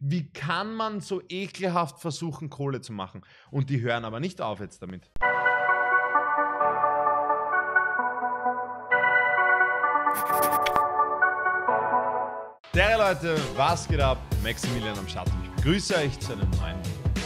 Wie kann man so ekelhaft versuchen, Kohle zu machen? Und die hören aber nicht auf jetzt damit. Serre Leute, was geht ab? Maximilian am Start. Ich begrüße euch zu einem neuen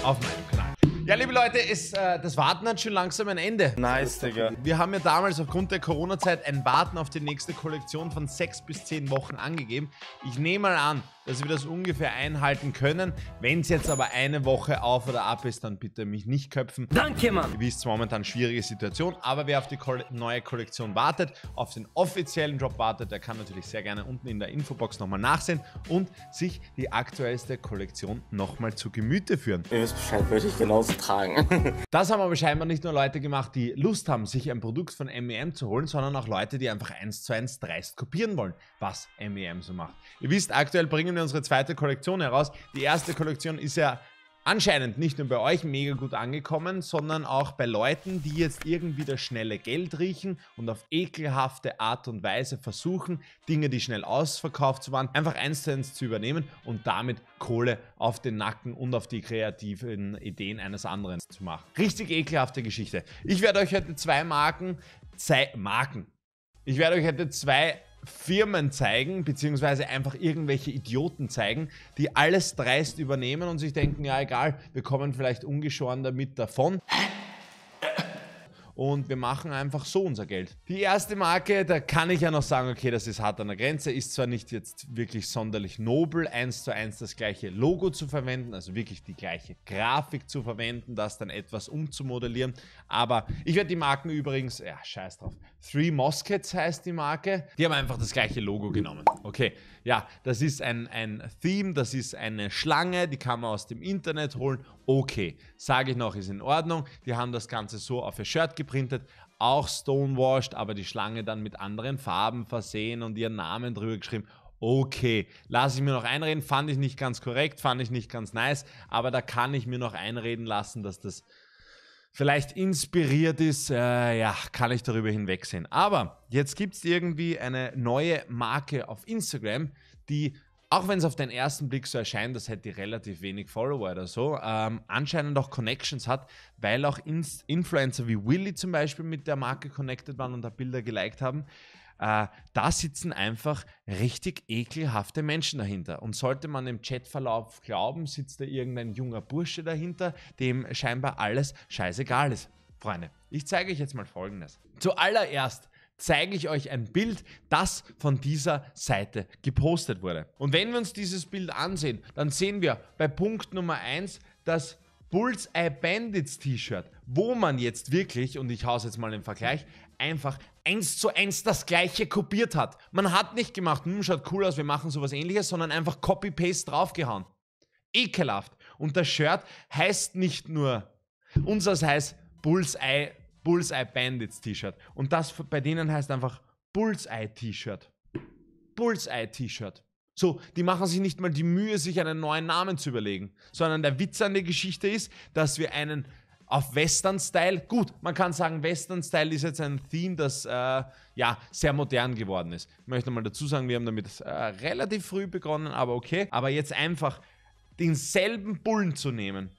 auf meinem Kanal. Ja, liebe Leute, ist, äh, das Warten hat schon langsam ein Ende. Nice, Digga. Wir haben ja damals aufgrund der Corona-Zeit ein Warten auf die nächste Kollektion von sechs bis zehn Wochen angegeben. Ich nehme mal an, dass wir das ungefähr einhalten können. Wenn es jetzt aber eine Woche auf oder ab ist, dann bitte mich nicht köpfen. Danke, Mann. Ihr wisst, momentan schwierige Situation, aber wer auf die neue Kollektion wartet, auf den offiziellen Drop wartet, der kann natürlich sehr gerne unten in der Infobox nochmal nachsehen und sich die aktuellste Kollektion nochmal zu Gemüte führen. Ihr wisst Bescheid, würde ich genauso tragen. Das haben aber scheinbar nicht nur Leute gemacht, die Lust haben, sich ein Produkt von MEM zu holen, sondern auch Leute, die einfach eins zu eins dreist kopieren wollen, was MEM so macht. Ihr wisst, aktuell bringen wir unsere zweite Kollektion heraus. Die erste Kollektion ist ja anscheinend nicht nur bei euch mega gut angekommen, sondern auch bei Leuten, die jetzt irgendwie das schnelle Geld riechen und auf ekelhafte Art und Weise versuchen, Dinge, die schnell ausverkauft waren, einfach eins zu eins zu übernehmen und damit Kohle auf den Nacken und auf die kreativen Ideen eines anderen zu machen. Richtig ekelhafte Geschichte. Ich werde euch heute zwei Marken, zwei Marken. Ich werde euch heute zwei Firmen zeigen, beziehungsweise einfach irgendwelche Idioten zeigen, die alles dreist übernehmen und sich denken, ja egal, wir kommen vielleicht ungeschoren damit davon und wir machen einfach so unser Geld. Die erste Marke, da kann ich ja noch sagen, okay, das ist hart an der Grenze, ist zwar nicht jetzt wirklich sonderlich nobel, eins zu eins das gleiche Logo zu verwenden, also wirklich die gleiche Grafik zu verwenden, das dann etwas umzumodellieren, aber ich werde die Marken übrigens, ja, scheiß drauf, Three Muskets heißt die Marke, die haben einfach das gleiche Logo genommen. Okay, ja, das ist ein, ein Theme, das ist eine Schlange, die kann man aus dem Internet holen, okay, sage ich noch, ist in Ordnung, die haben das Ganze so auf ihr Shirt geprintet, auch stonewashed, aber die Schlange dann mit anderen Farben versehen und ihren Namen drüber geschrieben. Okay, lasse ich mir noch einreden, fand ich nicht ganz korrekt, fand ich nicht ganz nice, aber da kann ich mir noch einreden lassen, dass das vielleicht inspiriert ist, äh, ja, kann ich darüber hinwegsehen. Aber jetzt gibt es irgendwie eine neue Marke auf Instagram, die auch wenn es auf den ersten Blick so erscheint, das hätte relativ wenig Follower oder so, ähm, anscheinend auch Connections hat, weil auch Inst Influencer wie Willy zum Beispiel mit der Marke connected waren und da Bilder geliked haben. Äh, da sitzen einfach richtig ekelhafte Menschen dahinter. Und sollte man im Chatverlauf glauben, sitzt da irgendein junger Bursche dahinter, dem scheinbar alles scheißegal ist. Freunde, ich zeige euch jetzt mal Folgendes. Zuallererst zeige ich euch ein Bild, das von dieser Seite gepostet wurde. Und wenn wir uns dieses Bild ansehen, dann sehen wir bei Punkt Nummer 1 das Bullseye Bandits T-Shirt, wo man jetzt wirklich, und ich haus jetzt mal den Vergleich, einfach eins zu eins das gleiche kopiert hat. Man hat nicht gemacht, hm, schaut cool aus, wir machen sowas ähnliches, sondern einfach Copy-Paste draufgehauen. Ekelhaft. Und das Shirt heißt nicht nur, unseres heißt Bullseye Bullseye Bandits T-Shirt. Und das bei denen heißt einfach Bullseye T-Shirt. Bullseye T-Shirt. So, die machen sich nicht mal die Mühe, sich einen neuen Namen zu überlegen, sondern der Witz an der Geschichte ist, dass wir einen auf Western-Style, gut, man kann sagen, Western-Style ist jetzt ein Theme, das äh, ja sehr modern geworden ist. Ich möchte mal dazu sagen, wir haben damit äh, relativ früh begonnen, aber okay. Aber jetzt einfach denselben Bullen zu nehmen,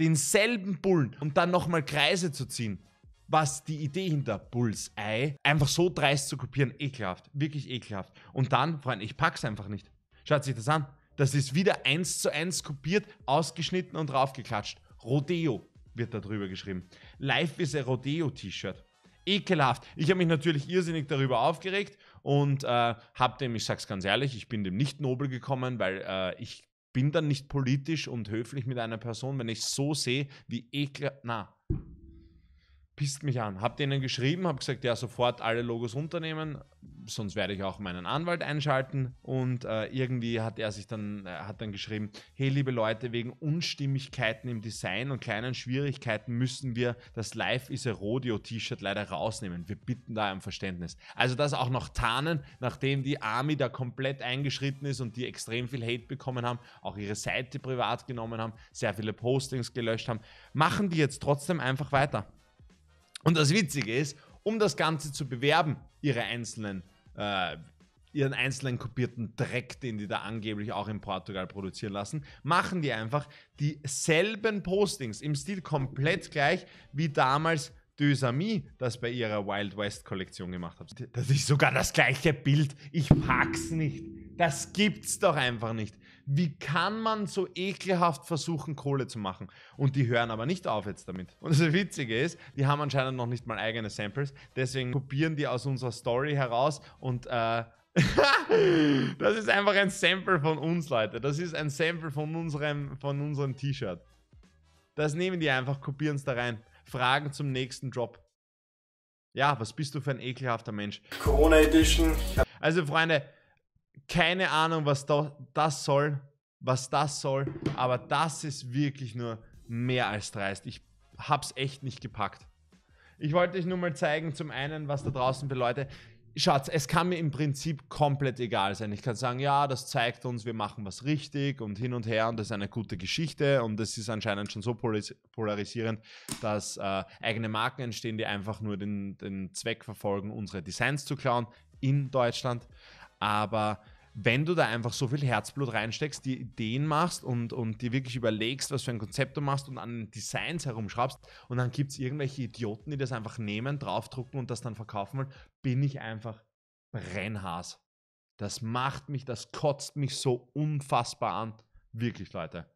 denselben Bullen und dann nochmal Kreise zu ziehen, was die Idee hinter Bullseye, einfach so dreist zu kopieren, ekelhaft, wirklich ekelhaft. Und dann, Freunde, ich pack's einfach nicht. Schaut sich das an. Das ist wieder eins zu eins kopiert, ausgeschnitten und draufgeklatscht. Rodeo wird da drüber geschrieben. Life is a Rodeo T-Shirt. Ekelhaft. Ich habe mich natürlich irrsinnig darüber aufgeregt und äh, habe dem, ich sag's ganz ehrlich, ich bin dem nicht nobel gekommen, weil äh, ich bin dann nicht politisch und höflich mit einer Person, wenn ich so sehe, wie ekelhaft. Na, pisst mich an. Hab denen geschrieben, hab gesagt, ja, sofort alle Logos runternehmen, sonst werde ich auch meinen Anwalt einschalten. Und äh, irgendwie hat er sich dann, äh, hat dann geschrieben, hey liebe Leute, wegen Unstimmigkeiten im Design und kleinen Schwierigkeiten müssen wir das Live is a Rodeo T-Shirt leider rausnehmen. Wir bitten da um Verständnis. Also das auch noch tarnen, nachdem die Army da komplett eingeschritten ist und die extrem viel Hate bekommen haben, auch ihre Seite privat genommen haben, sehr viele Postings gelöscht haben, machen die jetzt trotzdem einfach weiter. Und das Witzige ist, um das Ganze zu bewerben, ihre einzelnen äh, ihren einzelnen kopierten Dreck, den die da angeblich auch in Portugal produzieren lassen, machen die einfach dieselben Postings im Stil komplett gleich wie damals Dösami das bei ihrer Wild West Kollektion gemacht hat. Das ist sogar das gleiche Bild. Ich pack's nicht. Das gibt's doch einfach nicht. Wie kann man so ekelhaft versuchen, Kohle zu machen? Und die hören aber nicht auf jetzt damit. Und das Witzige ist, die haben anscheinend noch nicht mal eigene Samples. Deswegen kopieren die aus unserer Story heraus und äh, das ist einfach ein Sample von uns, Leute. Das ist ein Sample von unserem, von unserem T-Shirt. Das nehmen die einfach, kopieren es da rein. Fragen zum nächsten Drop. Ja, was bist du für ein ekelhafter Mensch? Corona Edition. Also, Freunde, keine Ahnung, was da, das soll, was das soll, aber das ist wirklich nur mehr als dreist. Ich hab's echt nicht gepackt. Ich wollte euch nur mal zeigen, zum einen, was da draußen für Leute. Schatz, es kann mir im Prinzip komplett egal sein. Ich kann sagen, ja, das zeigt uns, wir machen was richtig und hin und her und das ist eine gute Geschichte und das ist anscheinend schon so polarisierend, dass äh, eigene Marken entstehen, die einfach nur den, den Zweck verfolgen, unsere Designs zu klauen in Deutschland. Aber wenn du da einfach so viel Herzblut reinsteckst, die Ideen machst und, und dir wirklich überlegst, was für ein Konzept du machst und an Designs herumschraubst und dann gibt es irgendwelche Idioten, die das einfach nehmen, draufdrucken und das dann verkaufen wollen, bin ich einfach Brennhaas. Das macht mich, das kotzt mich so unfassbar an. Wirklich, Leute.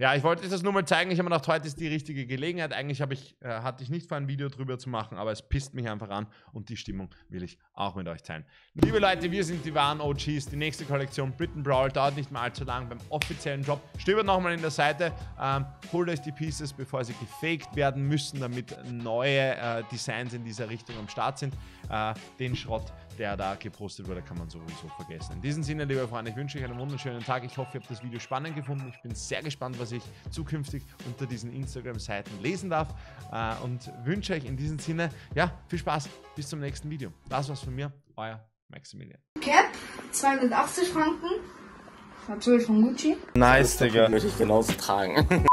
Ja, ich wollte das nur mal zeigen. Ich habe mir gedacht, heute ist die richtige Gelegenheit. Eigentlich ich, äh, hatte ich nicht vor, ein Video drüber zu machen, aber es pisst mich einfach an und die Stimmung will ich auch mit euch teilen. Liebe Leute, wir sind die wahren OGs. Die nächste Kollektion Britain Brawl dauert nicht mehr allzu lang beim offiziellen Job. Stöbert nochmal in der Seite, ähm, holt euch die Pieces, bevor sie gefaked werden müssen, damit neue äh, Designs in dieser Richtung am Start sind. Äh, den Schrott der da gepostet wurde, kann man sowieso vergessen. In diesem Sinne, liebe Freunde, ich wünsche euch einen wunderschönen Tag. Ich hoffe, ihr habt das Video spannend gefunden. Ich bin sehr gespannt, was ich zukünftig unter diesen Instagram-Seiten lesen darf äh, und wünsche euch in diesem Sinne, ja, viel Spaß. Bis zum nächsten Video. Das war's von mir, euer Maximilian. Cap, 280 Franken. Natürlich von Gucci. Nice, Digga. Würde ich genauso tragen.